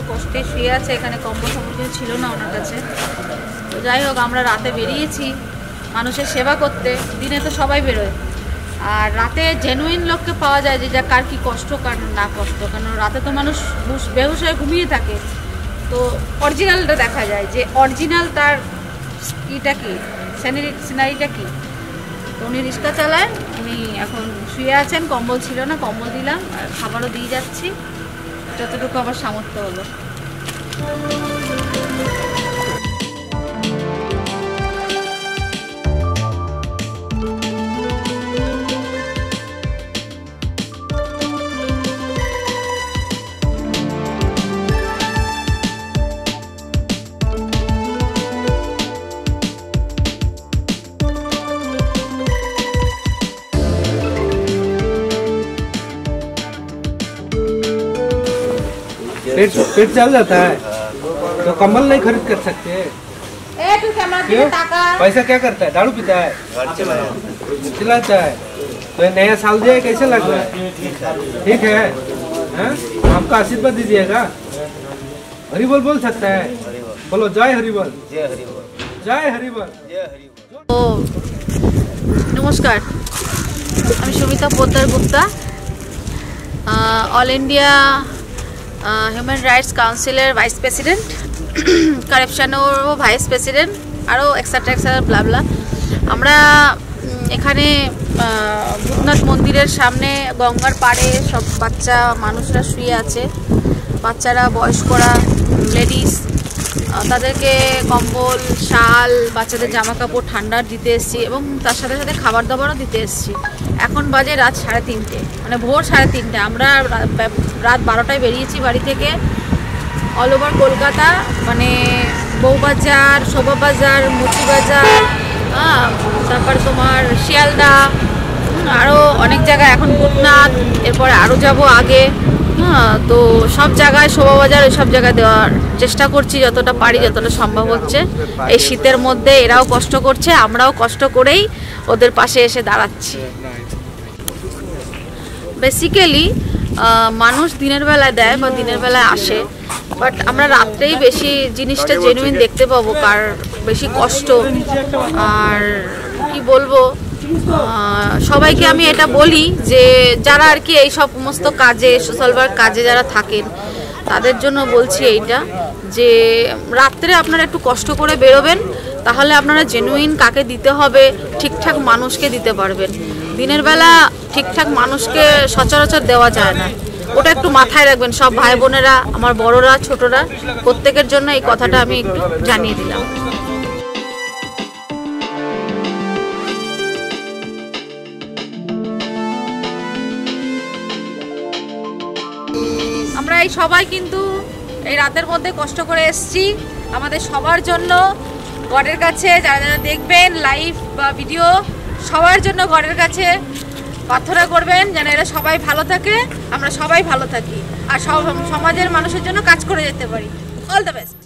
কষ্টে শুয়ে আছে, এখানে কম্বল সম্বল কিছু ছিল না ওনার কাছে। তো যাই হোক, আমরা রাতে বেরিয়েছি মানুষের সেবা করতে। দিনে তো সবাই বেরোয়। আর রাতে জেনুইন লোককে পাওয়া যায় যে যা কার কি কষ্ট, কার না কষ্ট। কেন রাতে তো মানুষ হুশ- বেহুশ হয়ে ঘুমিয়ে থাকে। তো অরিজিনালটা দেখা যায় যে অরিজিনাল তার ইটা কি? সিনারি সিনারিটা কি? তো উনি রিক্সা চালায়, উনি এখন শুয়ে আছেন, কম্বল ছিল না, কম্বল দিলাম, আর খাবারও দিয়ে যাচ্ছি। যতটুকু আমার সামর্থ্য হলো। पेट पेट चल जाता है तो कम्बल नहीं खरीद कर सकते क्यों पैसा क्या करता है दारू पीता है चिल्लाता है तो ये नया साल दिया है, कैसे लग रहा है ठीक है हाँ? आपका आशीर्वाद दीजिएगा हरी बोल बोल सकता है बोलो जय हरी बोल जय हरी बोल ও নমস্কার আমি Sumita Poddar Gupta all India human rights কাউন্সিলের ভাইস প্রেসিডেন্ট কারেপশানোরও ভাইস প্রেসিডেন্ট আরও এক্সট্রা এক্সট্রা ব্লাবলা আমরা এখানে ভূতনাথ মন্দিরের সামনে গঙ্গার পাড়ে সব বাচ্চা, মানুষরা শুয়ে আছে। বাচ্চারা, বয়স্করা লেডিস তাদেরকে কম্বল, শাল, বাচ্চাদের জামা কাপড় ঠান্ডার দিতে এসেছি এবং তার সাথে সাথে খাবার দাবারও দিতে এসেছি। এখন বাজে রাত সাড়ে তিনটে মানে ভোর সাড়ে তিনটে। আমরা রাত বারোটায় বেরিয়েছি বাড়ি থেকে অল ওভার কলকাতা মানে বউবাজার, শোভাবাজার, মুচিবাজার হ্যাঁ তারপর তোমার শিয়ালদা আরও অনেক জায়গায় এখন ভূতনাথ, এরপরে আরও যাব আগে। হ্যাঁ তো সব জায়গায় শোভাবাজার ওই সব জায়গায় দেওয়ার চেষ্টা করছি যতটা পারি যতটা সম্ভব হচ্ছে। এই শীতের মধ্যে এরাও কষ্ট করছে আমরাও কষ্ট করেই ওদের পাশে এসে দাঁড়াচ্ছি। বেসিক্যালি মানুষ দিনের বেলায় দেয় বা দিনের বেলায় আসে বাট আমরা রাত্রেই বেশি জিনিসটা জেনুইন দেখতে পাবো কার বেশি কষ্ট আর কি বলব? সবাইকে আমি এটা বলি যে যারা আর কি এই সমস্ত কাজে সোশ্যাল ওয়ার্ক কাজে যারা থাকেন, তাদের জন্য বলছি এইটা যে রাত্রে আপনারা একটু কষ্ট করে বেরোবেন, তাহলে আপনারা জেনুইন কাকে দিতে হবে, ঠিকঠাক মানুষকে দিতে পারবেন। দিনের বেলা ঠিকঠাক মানুষকে সচরাচর দেওয়া যায় না। ওটা একটু মাথায় রাখবেন, সব ভাই বোনেরা, আমার বড়রা, ছোটরা, প্রত্যেকের জন্য এই কথাটা আমি একটু জানিয়ে দিলাম। এই সবাই কিন্তু এই রাতের মধ্যে কষ্ট করে এসছি। আমাদের সবার জন্য গডের কাছে, যারা যারা দেখবেন লাইভ বা ভিডিও সবার জন্য ঘরের কাছে প্রার্থনা করবেন যেন এরা সবাই ভালো থাকে, আমরা সবাই ভালো থাকি। আর সব সমাজের মানুষের জন্য কাজ করে যেতে পারি। All the best